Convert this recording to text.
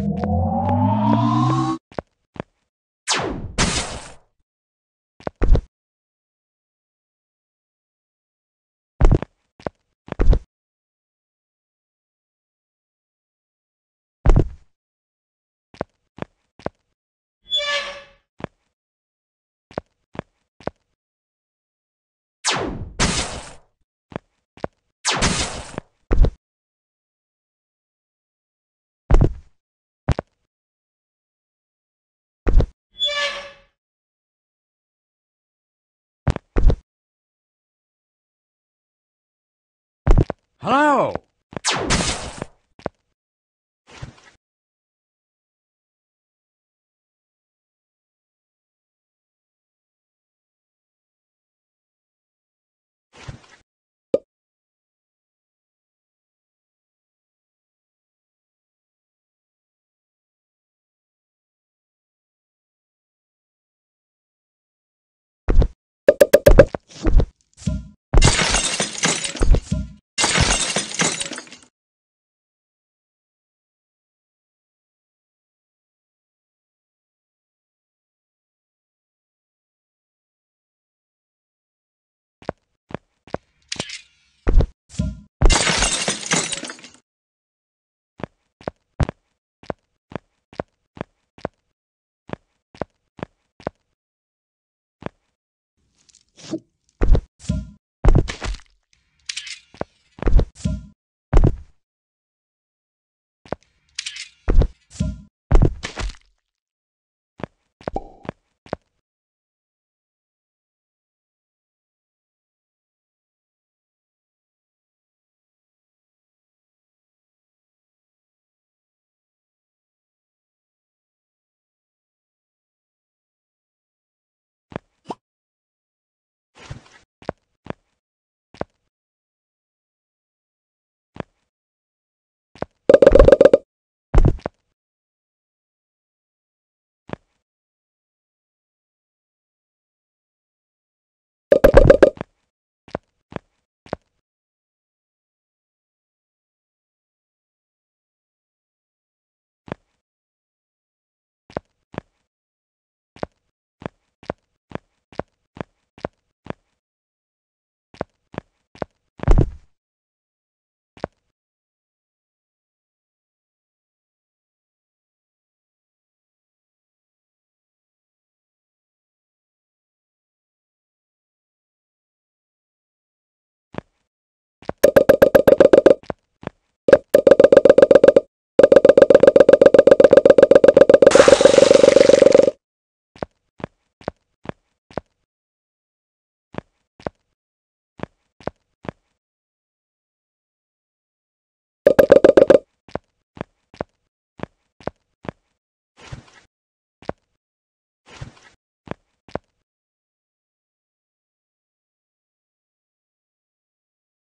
you. Hello Fou.